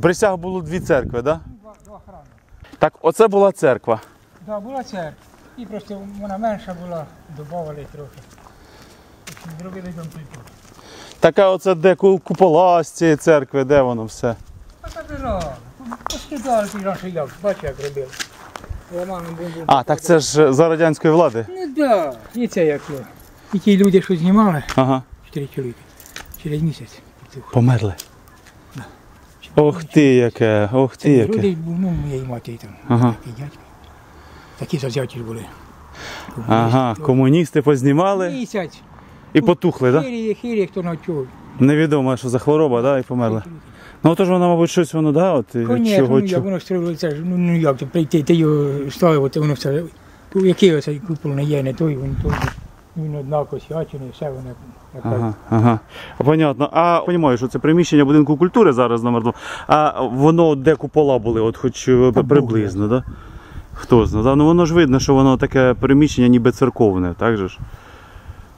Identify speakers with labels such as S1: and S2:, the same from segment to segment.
S1: Брисях було дві церкви, так? Да?
S2: Два, два храми.
S1: Так, оце була церква.
S2: Да, була церква. І просто вона менша була, додавали трохи. Зробили дом культури.
S1: Така оце де ку- купола з цієї церкви, де воно все.
S2: А так рано. Поскидали ті наші як, бачу, як робили. Романом бомбом.
S1: А, так це ж за радянської влади.
S2: Ну да, і це як. І ті люди, що знімали,
S1: Ага.
S2: чотири чоловіки, через місяць.
S1: Померли. Ох ти яке, ох ти яке.
S2: Люди, ну, моєї матері там,
S1: Ага.
S2: такі дядьки. Такі завзяті ж були.
S1: Ага, комуністи познімали
S2: Місяць.
S1: і потухли, так? Да?
S2: Хирі, хирі, хто на чого.
S1: Невідомо, що за хвороба, да, і померли. Ну отож воно, мабуть, щось воно, да, от
S2: Конечно,
S1: чого
S2: ну, як
S1: чого.
S2: воно строїло, це ж, ну, ну як, то прийти, ти його ставив, воно все, який оцей купол не є, не той, він той, він однаково сячений, все воно, як
S1: Ага, ага. Понятно. А розумію, що це приміщення будинку культури зараз номер 2. А воно де купола були, от хоч е,
S2: Та
S1: приблизно, да? Хто знає? Да? Ну воно ж видно, що воно таке приміщення ніби церковне, так же ж?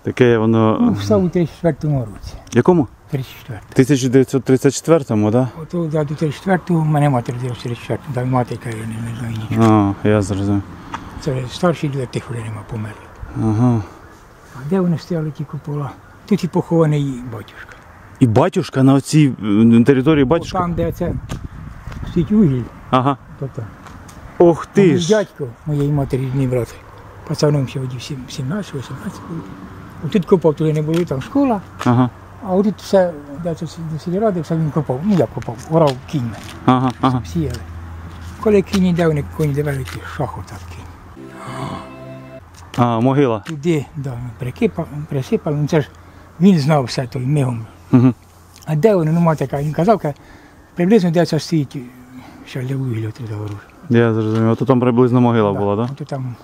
S1: Таке воно.
S2: Ну, встав у 34-му році.
S1: Якому?
S2: 34.
S1: 1934-му, так?
S2: Ото да, до 34-го мене мати родила в 34-му, да, мати каже, не, знаю нічого.
S1: Да? А, я зрозумів.
S2: Це старші люди тих вже нема, померли.
S1: Ага.
S2: А де вони стояли ті купола? Тут і похований її батюшка.
S1: І батюшка на цій території батюшка?
S2: Там, де це стоїть вугіль,
S1: Ага.
S2: то там.
S1: Ох ти
S2: мій
S1: ж.
S2: дядько, моєї матері рідний брат, пацаном ще водів 17 18 років. Тут копав, туди не було, там школа,
S1: Ага.
S2: а тут все, де це до сільради, все він копав. Ну як копав, орав кіньми,
S1: Ага, ага.
S2: сіяли. Коли кінь йде, вони коні де великі, шаху так кінь.
S1: А, могила.
S2: Туди, да, прикипав, присипали, ну це ж він знав все той мигом.
S1: Угу.
S2: А де вони, ну мати яка, він казав, каже, приблизно де це стоїть, ще для вугілля туди говорю.
S1: Я зрозумів. Ото там приблизно могила була, так? Да?
S2: Ото там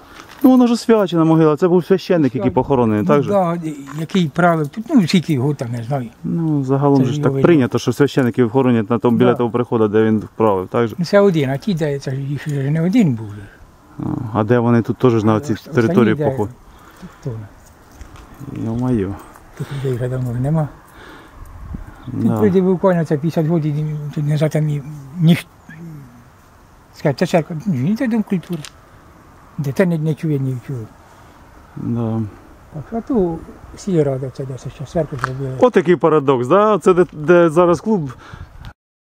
S1: Ну воно ж освячена могила, це був священник, який похоронений, так же?
S2: Ну, да, який правив тут, ну скільки год там не знаю.
S1: Ну, загалом
S2: ж
S1: так прийнято, що священників хоронять на тому біля того приходу, де він вправив, так же?
S2: Ну це один, а ті, де це ж їх не один був.
S1: А, де вони тут теж на цій території?
S2: Хто?
S1: Йо-моє.
S2: Тут людей вже давно нема. Тут прийде буквально це 50 років, тут не за там ніхто. Скажуть, це церква, ні, це дом культури. Де те не, не чує, не чує.
S1: Да.
S2: Так, а то сільрада, це де це ще церкву зробили.
S1: От такий парадокс, да? Це де, де зараз клуб,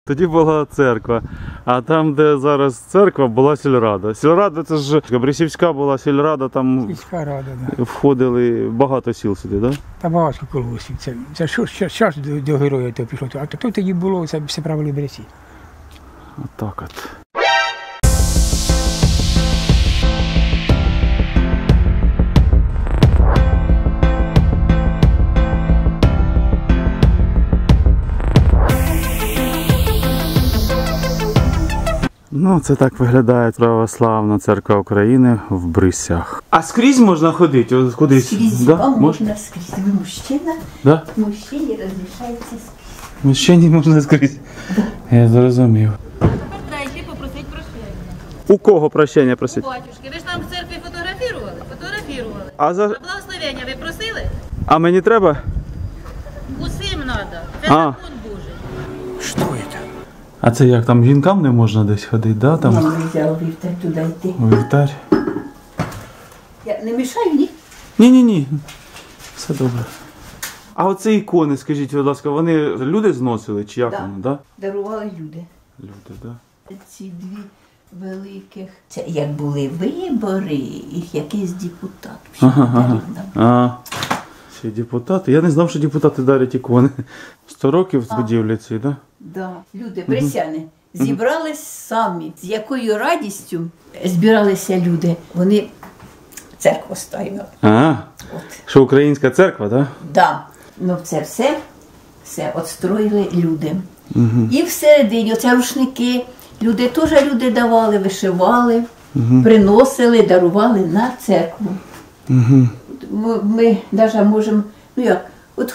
S1: тоді була церква. А там, де зараз церква, була сільрада. Сільрада це ж Брисівська була сільрада, там
S2: Сільська рада, да.
S1: входили багато сіл сюди, так? Да?
S2: Та багато колгоспів. Це, це що, що, що ж до, до героя то пішло. А то, то тоді було, це все правили бресі.
S1: Отак от. Ну, це так виглядає православна церква України в Брисях. А скрізь можна ходити? От Кудись?
S3: Скрізь
S1: Да?
S3: вам
S1: Можна?
S3: скрізь. Ви мужчина,
S1: Да?
S3: мужчині розрішається скрізь.
S1: Мужчині можна скрізь. Я зрозумів.
S4: Прощення.
S1: У кого прощення просить?
S4: Батюшки, ви ж там в церкві фотографували? Фотографували.
S1: А за
S4: А благословення ви просили?
S1: а мені треба?
S4: Усім треба. Це
S1: А.
S4: закон Божий.
S2: Що?
S1: А це як там жінкам не можна десь ходити, да? Там
S3: Нам не взяв вівтар туди йти.
S1: у вівтар.
S3: Я не мішаю, ні?
S1: Ні, ні, ні. Все добре. А оце ікони, скажіть, будь ласка, вони люди зносили чи як
S3: Да.
S1: воно, да?
S3: Дарували люди.
S1: Люди, да.
S3: Ці дві великих. Це як були вибори, їх якийсь депутат вже
S1: Ага, ага.
S3: дарив нам.
S1: А, ці депутати. Я не знав, що депутати дарять ікони. Сто років з будівлі цієї, да?
S3: Да. Люди, бресяни, зібрались самі. З якою радістю збиралися люди. Вони церкву ставили.
S1: А,
S3: От.
S1: що українська церква, да?
S3: Да. Ну це все, все отстроїли люди. І всередині оце рушники. Люди теж люди давали, вишивали, приносили, дарували на церкву. Ми, ми навіть можемо, ну як, от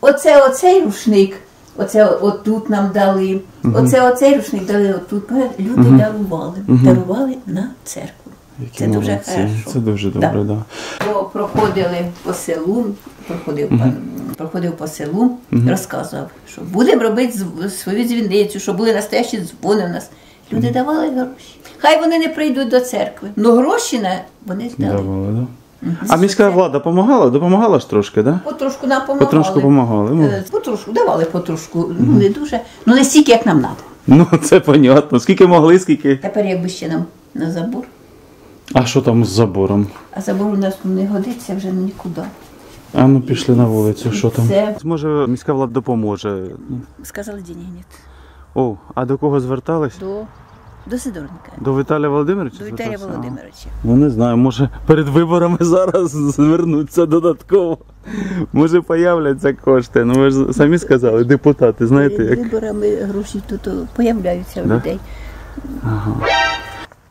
S3: оце оцей рушник, оце отут нам дали, оце оцей рушник дали отут. Люди дарували, дарували на церкву.
S1: Які
S3: Це дуже
S1: молодці.
S3: хорошо.
S1: Це дуже добре, да.
S3: Бо проходили по селу, проходив, по, проходив по селу, розказував, що будемо робити свою дзвіницю, що були настоящі дзвони в нас. Люди давали гроші. Хай вони не прийдуть до церкви. Ну гроші на вони дали.
S1: Давали, да? А міська влада допомагала? Допомагала ж трошки, да?
S3: Потрошку нам помагали.
S1: Потрошку допомагали. Ну,
S3: Е, Потрошку, давали потрошку. Ну, не дуже. Ну не стільки, як нам треба.
S1: ну це понятно. Скільки могли, скільки.
S3: Тепер якби ще нам на забор.
S1: А що там з забором?
S3: А забор у нас не годиться вже нікуди.
S1: А ну пішли на вулицю, що там?
S3: Це-
S1: Може, міська влада допоможе.
S3: Сказали, денег нет.
S1: О, а до кого звертались?
S3: До, до Сидоренка.
S1: До Віталія Володимировича?
S3: До Віталія
S1: звертався?
S3: Володимировича.
S1: Ну не знаю, може перед виборами зараз звернуться додатково. Може появляться кошти. Ну ви ж самі сказали, депутати, знаєте
S3: Перед
S1: як.
S3: виборами гроші тут появляються у
S1: Да?
S3: людей.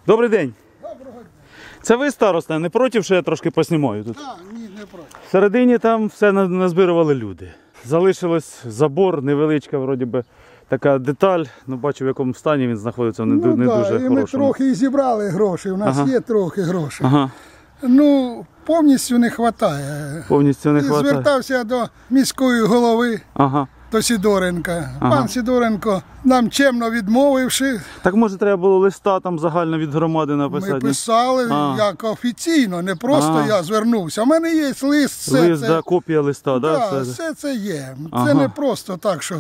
S1: Добрий день. Це ви староста, не проти, що я трошки поснімаю тут?
S5: Так, ні, не проти.
S1: Всередині там все назбирували люди. Залишилось забор, невеличка, вроді би, така деталь. Ну, бачу, в якому стані він знаходиться, не,
S5: Ну,
S1: не
S5: да,
S1: дуже
S5: і ми трохи і зібрали гроші. У нас
S1: Ага.
S5: є трохи грошей.
S1: Ага,
S5: Ну, повністю не вистачає.
S1: повністю не вистачає.
S5: Звертався до міської голови,
S1: Ага.
S5: До Сідоренка.
S1: Ага.
S5: Пан Сідоренко нам чемно відмовивши,
S1: Так може треба було листа там загально від громади написати?
S5: ми писали
S1: А.
S5: як офіційно, не просто
S1: А.
S5: я звернувся. У мене є лист, все
S1: Лист,
S5: це.
S1: да, копія листа, да?
S5: Да,
S1: все?
S5: все це є.
S1: Ага.
S5: Це не просто так, що.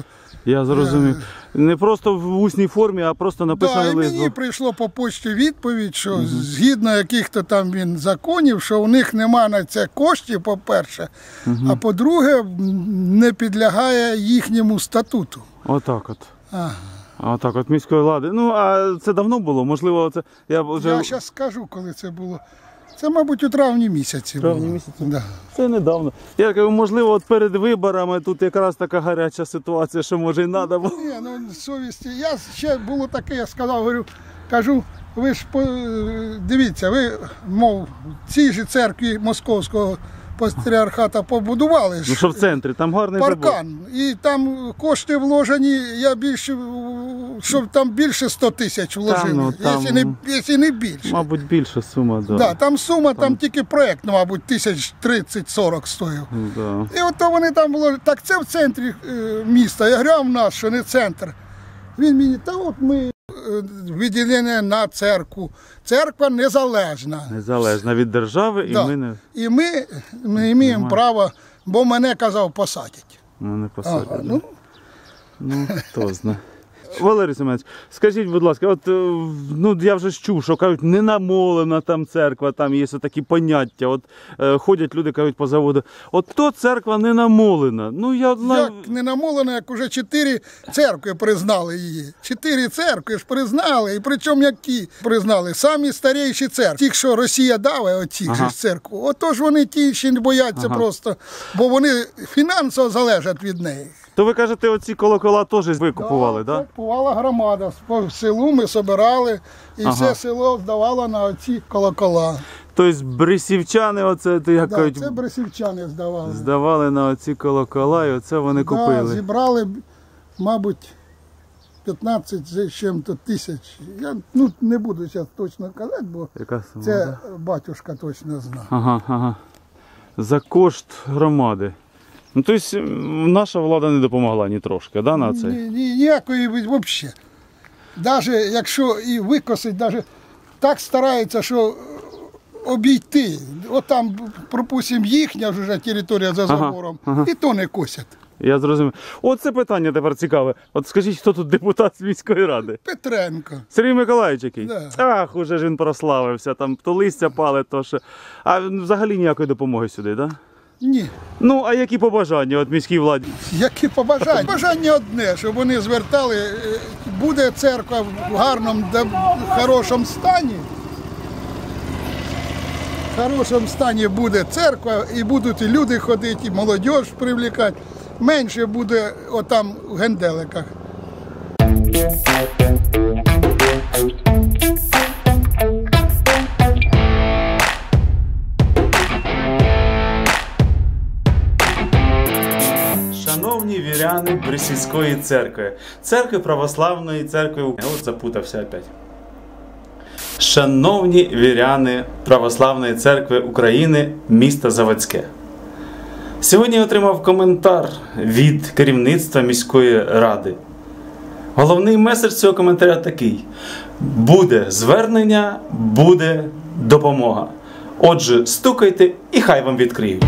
S1: Я зрозумів. Не просто в усній формі, а просто
S5: Да, і
S1: лист.
S5: мені прийшло по почті відповідь, що згідно яких-то там він законів, що у них нема на це коштів, по-перше, а по-друге, не підлягає їхньому статуту.
S1: Отак от.
S5: Ага.
S1: Отак от міської влади. Ну, а це давно було? Можливо, це я вже.
S5: Я зараз скажу, коли це було. Це, мабуть, у травні місяці.
S1: Травні
S5: було.
S1: місяці?
S5: Да.
S1: Це недавно. Я кажу, можливо, от перед виборами тут якраз така гаряча ситуація, що може і треба було.
S5: Ні, ну совісті. Я ще було таке, я сказав, говорю, кажу, ви ж по- дивіться, ви, мов, в цій же церкві московського патріархата побудували.
S1: Ну, що в центрі, там гарний забор.
S5: паркан. І там кошти вложені, я більше, щоб там більше 100 тисяч вложили,
S1: ну, там-
S5: якщо, не, якщо не більше.
S1: Мабуть, більша сума, да.
S5: Да, там сума, там, тільки проєкт, ну, мабуть, тисяч 30-40 стоїв.
S1: Да.
S5: І от то вони там були, так це в центрі е, міста. Я говорю, а в нас, що не центр. Він мені, та от ми е, відділення на церкву. Церква незалежна.
S1: Незалежна від держави, і
S5: Да.
S1: ми не,
S5: І ми не маємо права, бо мене казав посадять.
S1: ну, не посадять.
S5: Ага,
S1: да.
S5: ну,
S1: Ну, хто знає. Валерій Семенович, скажіть, будь ласка, от е, ну я вже ж чув, що кажуть, не намолена там церква, там є такі поняття. От е, ходять люди, кажуть по заводу. От то церква не намолена. Ну я
S5: як не намолено, як уже чотири церкви признали її. Чотири церкви ж признали, і причому які признали? Самі старіші церкви. Ті, що Росія дала, оці
S1: Ага.
S5: ж церкву. Отож вони ті ще не бояться просто, бо вони фінансово залежать від неї.
S1: То ви кажете, оці колокола теж ви купували,
S5: Да,
S1: так?
S5: це Купувала громада. По селу ми збирали, і
S1: Ага.
S5: все село здавало на оці колокола.
S1: Тобто брисівчани, оце то як
S5: Да,
S1: кажуть,
S5: це бресівчани здавали.
S1: здавали на оці колокола, і оце вони
S5: Да,
S1: купили.
S5: зібрали, мабуть, 15 з чим-то тисяч. Я ну, не буду зараз точно казати, бо
S1: Яка сума?
S5: це
S1: да?
S5: батюшка точно знає.
S1: Ага, ага. За кошт громади. Ну, тобто наша влада не допомогла ні трошки, да, на це?
S5: Ні, ні, ніякої взагалі. Навіть якщо і викосить, навіть так старається, що обійти. От там, пропустимо, їхня вже територія за
S1: Ага,
S5: забором,
S1: ага.
S5: і то не косять.
S1: Я зрозумів. Оце питання тепер цікаве. От скажіть, хто тут депутат з міської ради?
S5: Петренко.
S1: Сергій Миколаївич який?
S5: Да.
S1: Ах, уже ж він прославився, там то листя пали, то ще. А взагалі ніякої допомоги сюди, так? Да?
S5: Ні.
S1: Ну, а які побажання от міській владі?
S5: Які побажання? Бажання одне, щоб вони звертали, е, буде церква в гарному, да- хорошому стані. В хорошому стані буде церква, і будуть і люди ходити, і молодь привлекати. Менше буде отам в генделиках.
S1: Віряни Брисівської церкви, церкви православної церкви України. От запутався опять. Шановні віряни Православної церкви України, міста Заводське. Сьогодні я отримав коментар від керівництва міської ради. Головний меседж цього коментаря такий: буде звернення, буде допомога. Отже, стукайте і хай вам відкриють.